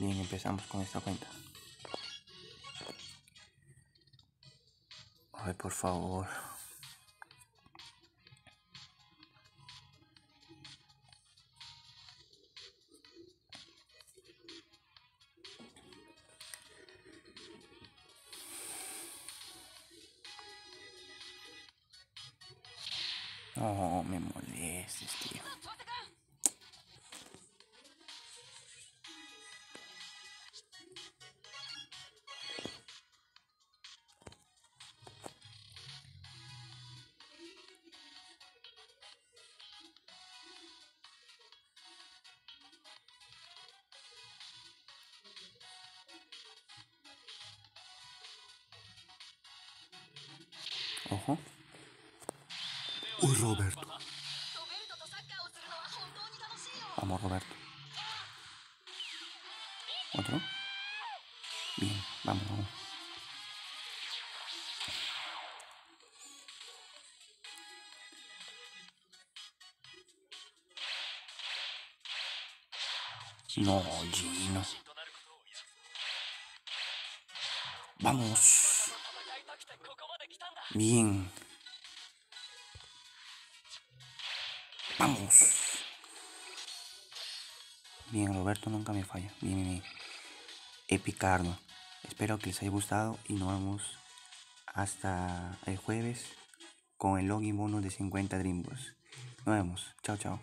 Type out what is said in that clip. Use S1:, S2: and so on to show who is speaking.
S1: Bien, empezamos con esta cuenta. Ay, por favor. Oh, me molestes, Ojo. Uy, Roberto. Vamos, Roberto. ¿Otro? Bien, vamos, vamos. No, Gino. Vamos. Bien. Vamos. Bien, Roberto nunca me falla. Bien, bien, bien. Epicardo. Espero que les haya gustado y nos vemos hasta el jueves con el login bonus de 50 Dreambox. Nos vemos. Chao, chao.